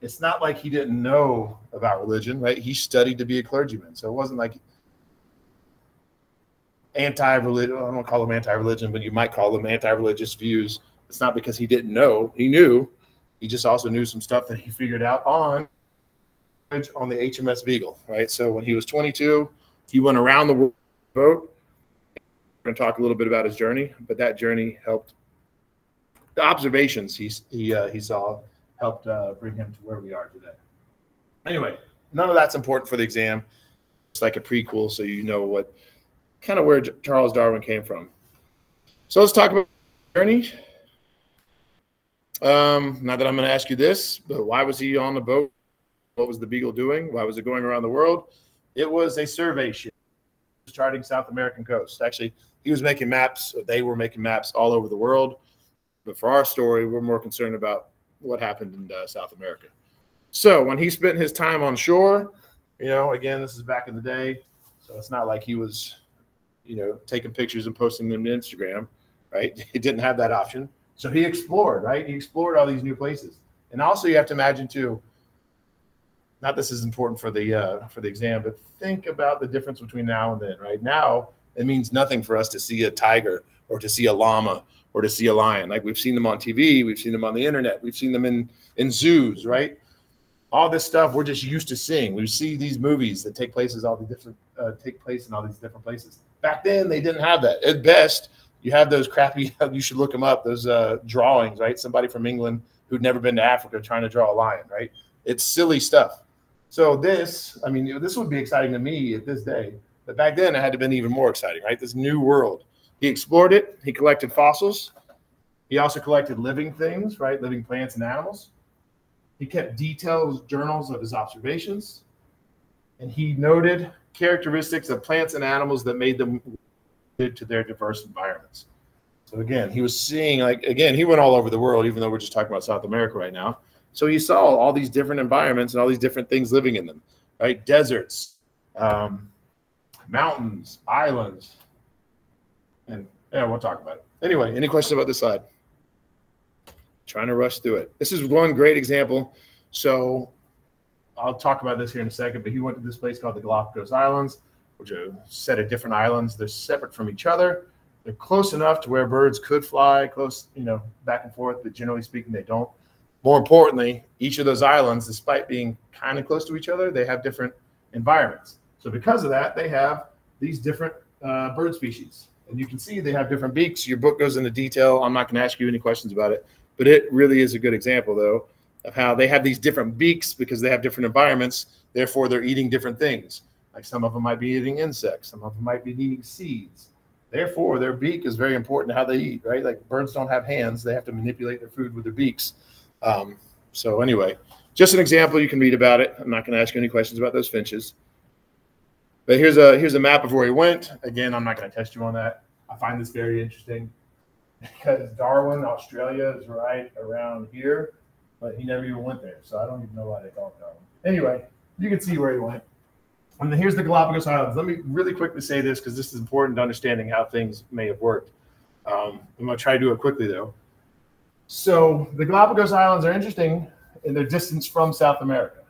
it's not like he didn't know about religion, right? He studied to be a clergyman. So it wasn't like anti-religion. I don't want to call them anti-religion, but you might call them anti-religious views. It's not because he didn't know; he knew. He just also knew some stuff that he figured out on on the HMS Beagle, right? So when he was 22, he went around the world boat. We're going to talk a little bit about his journey, but that journey helped. The observations he he uh, he saw helped uh, bring him to where we are today. Anyway, none of that's important for the exam. It's like a prequel, so you know what kind of where Charles Darwin came from. So let's talk about journey. Um, not that I'm going to ask you this, but why was he on the boat? What was the Beagle doing? Why was it going around the world? It was a survey ship charting South American coast. Actually, he was making maps. They were making maps all over the world. But for our story, we're more concerned about what happened in uh, South America. So when he spent his time on shore, you know, again, this is back in the day, so it's not like he was you know, taking pictures and posting them to Instagram, right? He didn't have that option. So he explored, right? He explored all these new places. And also you have to imagine too, not this is important for the uh, for the exam, but think about the difference between now and then, right? Now it means nothing for us to see a tiger or to see a llama or to see a lion. Like we've seen them on TV, we've seen them on the internet, we've seen them in in zoos, right? All this stuff we're just used to seeing. We see these movies that take places all the different uh, take place in all these different places. Back then, they didn't have that. At best, you have those crappy. You should look them up. Those uh, drawings, right? Somebody from England who'd never been to Africa trying to draw a lion, right? It's silly stuff. So this, I mean, this would be exciting to me at this day, but back then it had to been even more exciting, right? This new world. He explored it. He collected fossils. He also collected living things, right? Living plants and animals. He kept detailed journals of his observations, and he noted characteristics of plants and animals that made them to their diverse environments. So again, he was seeing like again, he went all over the world, even though we're just talking about South America right now. So he saw all these different environments and all these different things living in them, right? Deserts, um, mountains, islands, and yeah, we'll talk about it. Anyway, any questions about this slide? Trying to rush through it. This is one great example. So I'll talk about this here in a second, but he went to this place called the Galapagos Islands, which are a set of different islands. They're separate from each other. They're close enough to where birds could fly close, you know, back and forth, but generally speaking, they don't. More importantly, each of those islands, despite being kind of close to each other, they have different environments. So because of that, they have these different uh, bird species. And you can see they have different beaks. Your book goes into detail. I'm not going to ask you any questions about it, but it really is a good example, though, of how they have these different beaks because they have different environments. Therefore, they're eating different things. Like some of them might be eating insects, some of them might be eating seeds. Therefore, their beak is very important to how they eat, right? Like birds don't have hands, they have to manipulate their food with their beaks. Um, so, anyway, just an example. You can read about it. I'm not going to ask you any questions about those finches. But here's a here's a map of where he went. Again, I'm not going to test you on that. I find this very interesting because Darwin, Australia, is right around here but he never even went there. So I don't even know why they call it Darwin. Anyway, you can see where he went. And here's the Galapagos Islands. Let me really quickly say this because this is important to understanding how things may have worked. Um, I'm going to try to do it quickly though. So the Galapagos Islands are interesting in their distance from South America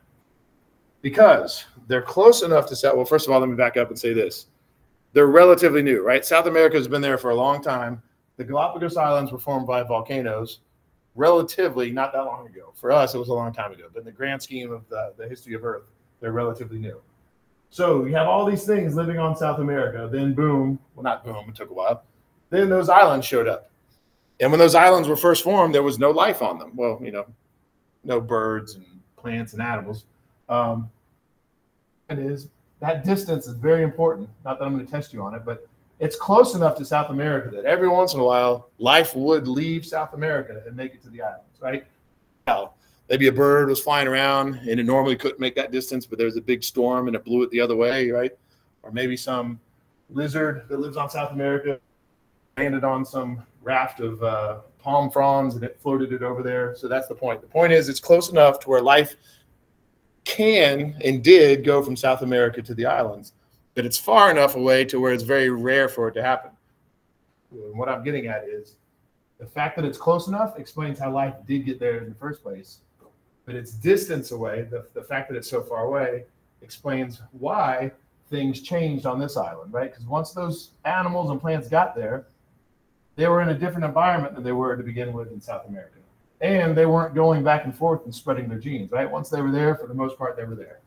because they're close enough to South. Well, first of all, let me back up and say this: they're relatively new, right? South America has been there for a long time. The Galapagos Islands were formed by volcanoes relatively not that long ago. For us, it was a long time ago, but in the grand scheme of the, the history of Earth, they're relatively new. So you have all these things living on South America. Then boom, well, not boom, it took a while. Then those islands showed up. And when those islands were first formed, there was no life on them. Well, you know, no birds and plants and animals. Um, it is that distance is very important. Not that I'm going to test you on it, but it's close enough to South America that every once in a while life would leave South America and make it to the islands, right? Now, maybe a bird was flying around and it normally couldn't make that distance, but there was a big storm and it blew it the other way, right? Or maybe some lizard that lives on South America landed on some raft of uh, palm fronds and it floated it over there. So that's the point. The point is, it's close enough to where life can and did go from South America to the islands that it's far enough away to where it's very rare for it to happen. And what I'm getting at is the fact that it's close enough explains how life did get there in the first place. but its distance away, the, the fact that it's so far away, explains why things changed on this island, right? Because once those animals and plants got there, they were in a different environment than they were to begin with in South America. And they weren't going back and forth and spreading their genes, right? Once they were there, for the most part, they were there.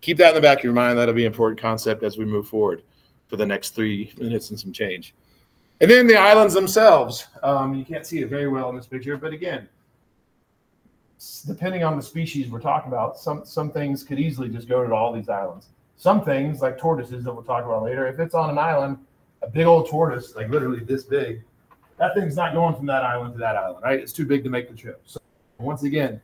Keep that in the back of your mind. That'll be an important concept as we move forward for the next three minutes and some change. And then the islands themselves. Um, you can't see it very well in this picture, but again, depending on the species we're talking about, some some things could easily just go to all these islands. Some things, like tortoises that we'll talk about later, if it's on an island, a big old tortoise, like literally this big, that thing's not going from that island to that island, right? It's too big to make the trip. So once again,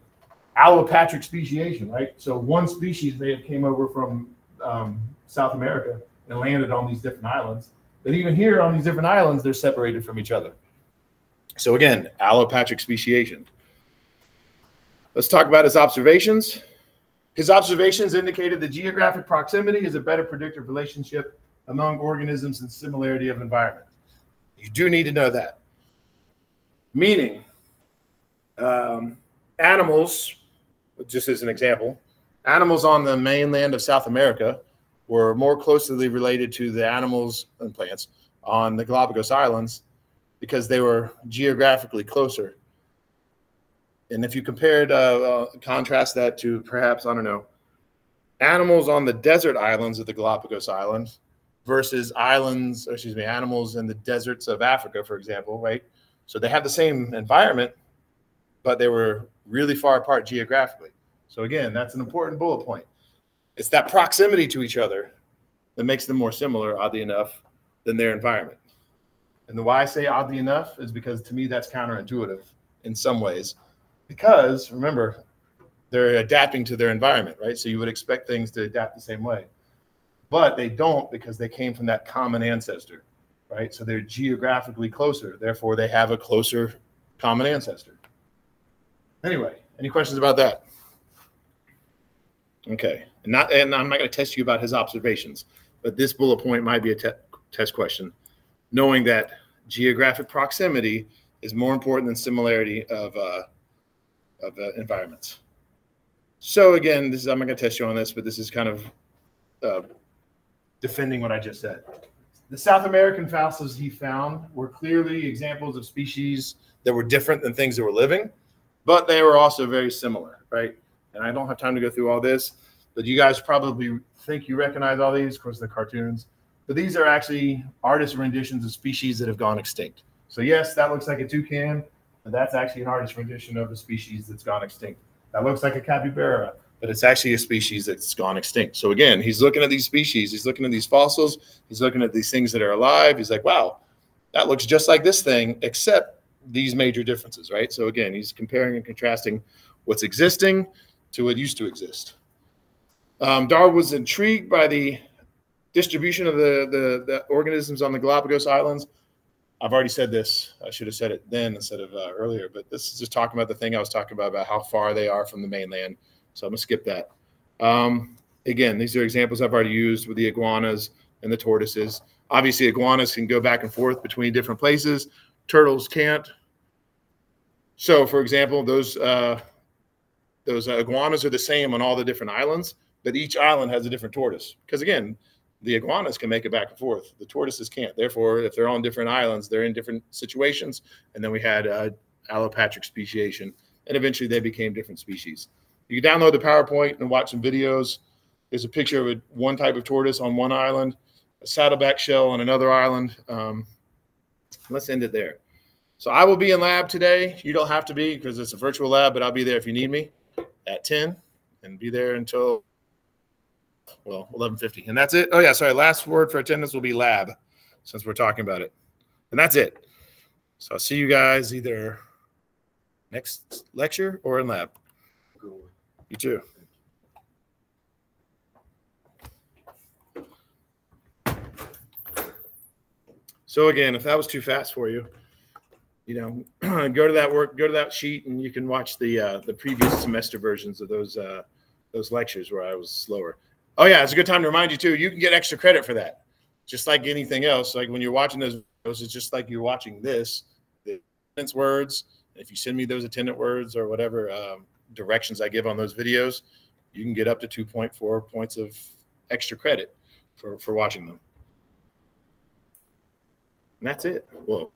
allopatric speciation, right? So one species may have came over from um, South America and landed on these different islands. But even here on these different islands, they're separated from each other. So again, allopatric speciation. Let's talk about his observations. His observations indicated that geographic proximity is a better predictor of relationship among organisms and similarity of environment. You do need to know that. Meaning, um, animals, just as an example, animals on the mainland of South America were more closely related to the animals and plants on the Galapagos Islands because they were geographically closer. And if you compared, uh, uh, contrast that to perhaps, I don't know, animals on the desert islands of the Galapagos Islands versus islands, excuse me, animals in the deserts of Africa, for example, right? So they have the same environment, but they were really far apart geographically. So again, that's an important bullet point. It's that proximity to each other that makes them more similar, oddly enough, than their environment. And the why I say oddly enough is because to me that's counterintuitive in some ways. Because remember, they're adapting to their environment, right? So you would expect things to adapt the same way. But they don't because they came from that common ancestor, right? So they're geographically closer. Therefore, they have a closer common ancestor. Anyway, any questions about that? Okay, and not and I'm not going to test you about his observations, but this bullet point might be a te test question, knowing that geographic proximity is more important than similarity of uh, of uh, environments. So again, this is I'm not going to test you on this, but this is kind of uh, defending what I just said. The South American fossils he found were clearly examples of species that were different than things that were living, but they were also very similar, right? and I don't have time to go through all this, but you guys probably think you recognize all these. Of course, the cartoons, but these are actually artist renditions of species that have gone extinct. So yes, that looks like a toucan, but that's actually an artist rendition of a species that's gone extinct. That looks like a capybara, but it's actually a species that's gone extinct. So again, he's looking at these species, he's looking at these fossils, he's looking at these things that are alive. He's like, wow, that looks just like this thing, except these major differences, right? So again, he's comparing and contrasting what's existing to what used to exist. Um, Darwin was intrigued by the distribution of the, the, the, organisms on the Galapagos Islands. I've already said this. I should have said it then instead of uh, earlier, but this is just talking about the thing I was talking about, about how far they are from the mainland. So I'm going to skip that. Um, again, these are examples I've already used with the iguanas and the tortoises. Obviously, iguanas can go back and forth between different places. Turtles can't. So, for example, those uh, those iguanas are the same on all the different islands, but each island has a different tortoise. Because again, the iguanas can make it back and forth. The tortoises can't. Therefore, if they're on different islands, they're in different situations. And then we had uh, allopatric speciation, and eventually they became different species. You can download the PowerPoint and watch some videos. There's a picture of a, one type of tortoise on one island, a saddleback shell on another island. Um, let's end it there. So I will be in lab today. You don't have to be because it's a virtual lab, but I'll be there if you need me at 10 and be there until well 11:50 and that's it. Oh yeah sorry. Last word for attendance will be lab since we're talking about it. And that's it. So i'll see you guys either next lecture or in lab. You too. So again if that was too fast for you you know, go to that work, go to that sheet, and you can watch the uh, the previous semester versions of those uh, those lectures where I was slower. Oh yeah, it's a good time to remind you too. You can get extra credit for that, just like anything else. Like when you're watching those videos, it's just like you're watching this. The attendance words. If you send me those attendant words or whatever, um, directions I give on those videos, you can get up to 2.4 points of extra credit for, for watching them. And that's it. Well,